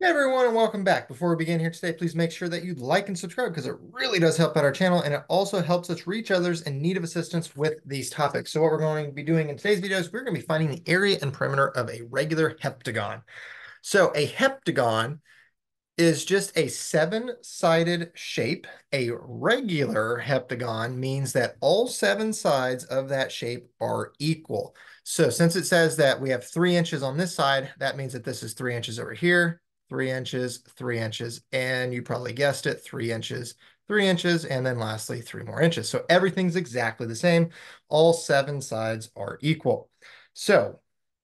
Hey everyone, and welcome back. Before we begin here today, please make sure that you like and subscribe because it really does help out our channel and it also helps us reach others in need of assistance with these topics. So what we're going to be doing in today's video is we're going to be finding the area and perimeter of a regular heptagon. So a heptagon is just a seven-sided shape. A regular heptagon means that all seven sides of that shape are equal. So since it says that we have three inches on this side, that means that this is three inches over here three inches, three inches, and you probably guessed it, three inches, three inches, and then lastly, three more inches. So everything's exactly the same. All seven sides are equal. So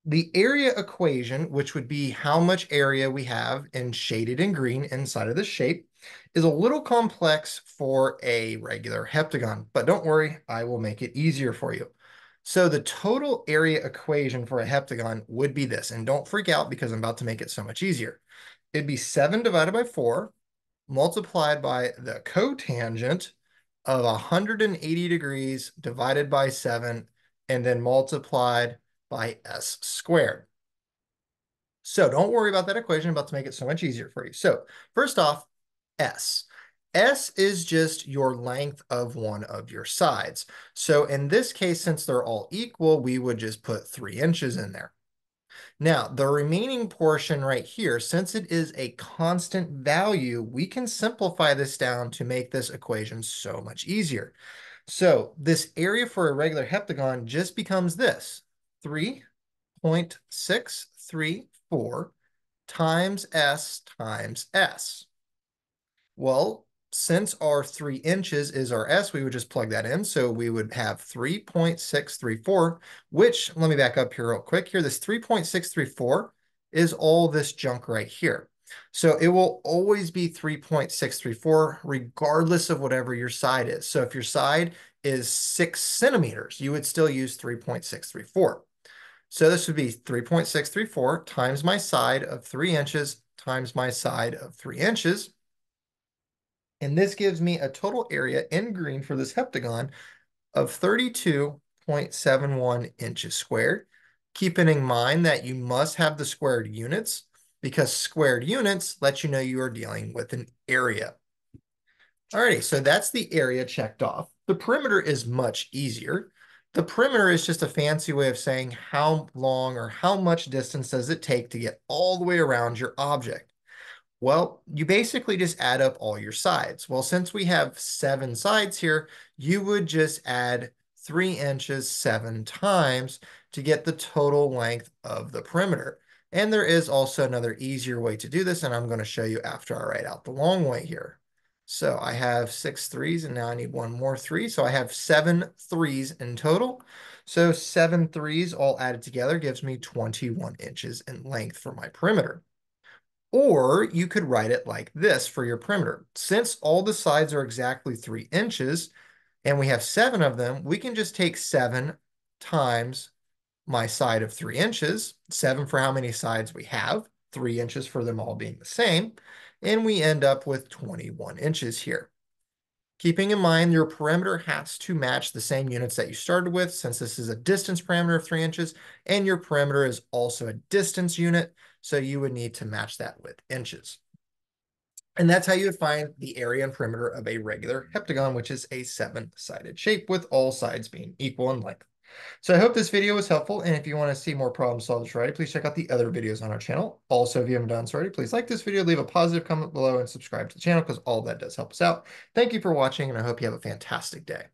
the area equation, which would be how much area we have in shaded in green inside of the shape, is a little complex for a regular heptagon, but don't worry, I will make it easier for you. So the total area equation for a heptagon would be this, and don't freak out because I'm about to make it so much easier it'd be 7 divided by 4 multiplied by the cotangent of 180 degrees divided by 7 and then multiplied by s squared. So don't worry about that equation. I'm about to make it so much easier for you. So first off, s. S is just your length of one of your sides. So in this case, since they're all equal, we would just put three inches in there. Now, the remaining portion right here, since it is a constant value, we can simplify this down to make this equation so much easier. So this area for a regular heptagon just becomes this, 3.634 times S times S. Well, since our three inches is our S, we would just plug that in. So we would have 3.634, which let me back up here real quick here. This 3.634 is all this junk right here. So it will always be 3.634 regardless of whatever your side is. So if your side is six centimeters, you would still use 3.634. So this would be 3.634 times my side of three inches times my side of three inches. And this gives me a total area in green for this heptagon of 32.71 inches squared. Keeping in mind that you must have the squared units because squared units let you know you are dealing with an area. Alrighty, so that's the area checked off. The perimeter is much easier. The perimeter is just a fancy way of saying how long or how much distance does it take to get all the way around your object. Well, you basically just add up all your sides. Well, since we have seven sides here, you would just add three inches seven times to get the total length of the perimeter. And there is also another easier way to do this, and I'm going to show you after I write out the long way here. So I have six threes, and now I need one more three. So I have seven threes in total. So seven threes all added together gives me 21 inches in length for my perimeter. Or you could write it like this for your perimeter. Since all the sides are exactly three inches and we have seven of them, we can just take seven times my side of three inches, seven for how many sides we have, three inches for them all being the same, and we end up with 21 inches here. Keeping in mind your perimeter has to match the same units that you started with since this is a distance parameter of three inches and your perimeter is also a distance unit. So you would need to match that with inches. And that's how you would find the area and perimeter of a regular heptagon, which is a seven-sided shape with all sides being equal in length. So I hope this video was helpful. And if you want to see more problem solvers already, please check out the other videos on our channel. Also, if you haven't done so already, please like this video, leave a positive comment below, and subscribe to the channel because all that does help us out. Thank you for watching, and I hope you have a fantastic day.